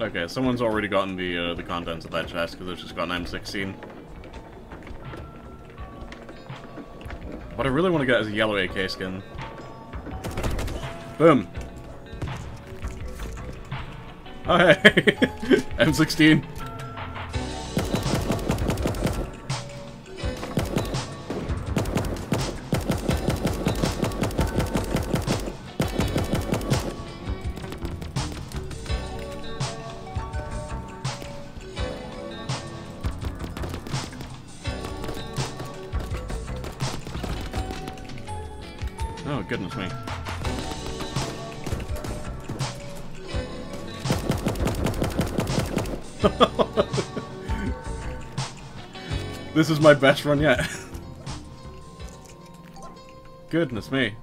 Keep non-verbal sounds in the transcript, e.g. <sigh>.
Okay, someone's already gotten the uh, the contents of that chest because it's just got an M16. What I really want to get is a yellow AK skin. Boom. Oh hey, <laughs> M16. Oh, goodness me. <laughs> this is my best run yet. <laughs> goodness me.